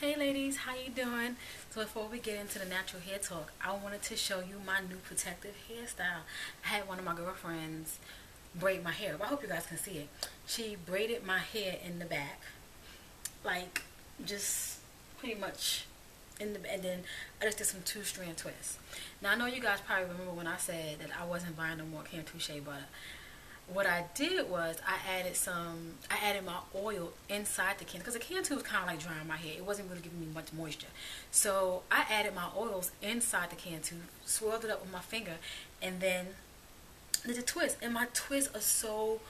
Hey ladies, how you doing? So before we get into the natural hair talk, I wanted to show you my new protective hairstyle. I had one of my girlfriends braid my hair. I hope you guys can see it. She braided my hair in the back. Like just pretty much in the and then I just did some two strand twists. Now I know you guys probably remember when I said that I wasn't buying no more Cantu Shea butter what I did was I added some, I added my oil inside the can because the Cantu was kind of like drying my hair. It wasn't really giving me much moisture. So I added my oils inside the Cantu, swirled it up with my finger, and then did a twist. And my twists are so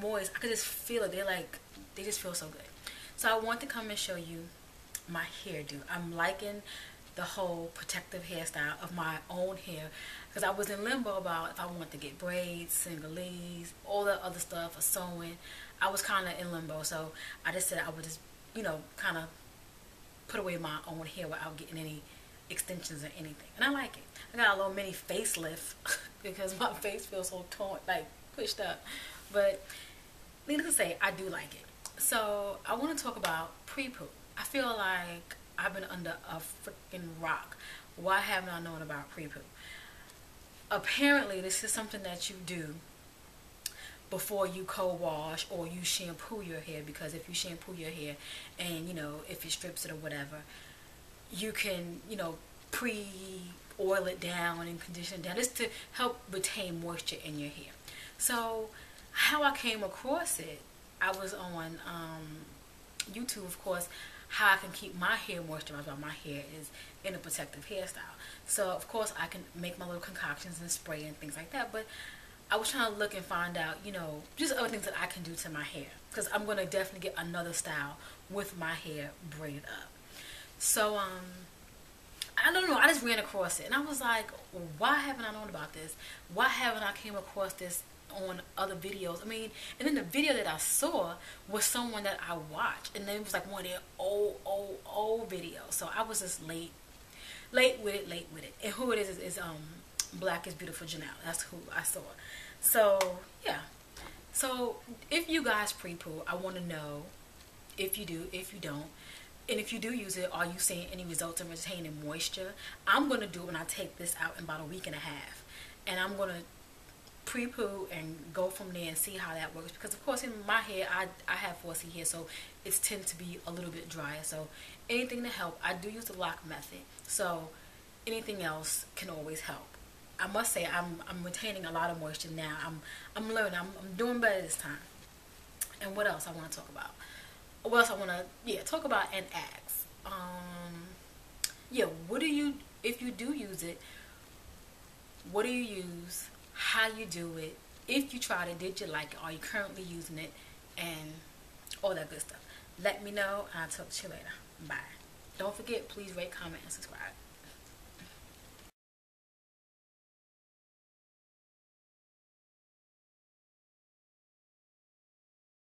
moist. I could just feel it. They're like, they just feel so good. So I want to come and show you my hairdo. I'm liking the whole protective hairstyle of my own hair because I was in limbo about if I wanted to get braids, Senegalese, all that other stuff, or sewing. I was kind of in limbo, so I just said I would just, you know, kind of put away my own hair without getting any extensions or anything. And I like it. I got a little mini facelift because my face feels so torn, like pushed up. But needless to say, I do like it. So I want to talk about pre-poo. I feel like I've been under a freaking rock. Why haven't I known about pre-poo? apparently this is something that you do before you co-wash or you shampoo your hair because if you shampoo your hair and you know if it strips it or whatever you can you know pre oil it down and condition it down just to help retain moisture in your hair so how I came across it I was on um, YouTube of course how I can keep my hair moisturized while my hair is in a protective hairstyle. So of course I can make my little concoctions and spray and things like that. But I was trying to look and find out, you know, just other things that I can do to my hair. Because I'm going to definitely get another style with my hair braided up. So, um, I don't know. I just ran across it. And I was like, why haven't I known about this? Why haven't I came across this on other videos. I mean, and then the video that I saw was someone that I watched, and then it was like one of their old, old, old videos. So I was just late, late with it, late with it. And who it is is, is um, Black is Beautiful Janelle. That's who I saw. So yeah. So if you guys pre-poo, I want to know if you do, if you don't. And if you do use it, are you seeing any results in retaining moisture? I'm going to do it when I take this out in about a week and a half. And I'm going to pre-poo and go from there and see how that works. Because of course in my hair I, I have 4C hair so it tends to be a little bit drier. So anything to help I do use the LOC method. So anything else can always help. I must say I'm, I'm retaining a lot of moisture now. I'm, I'm learning. I'm, I'm doing better this time. And what else I want to talk about? What else I want to yeah talk about and ask. Um yeah what do you if you do use it what do you use how you do it, if you tried it, did you like it, are you currently using it, and all that good stuff. Let me know, I'll talk to you later. Bye. Don't forget, please rate, comment, and subscribe.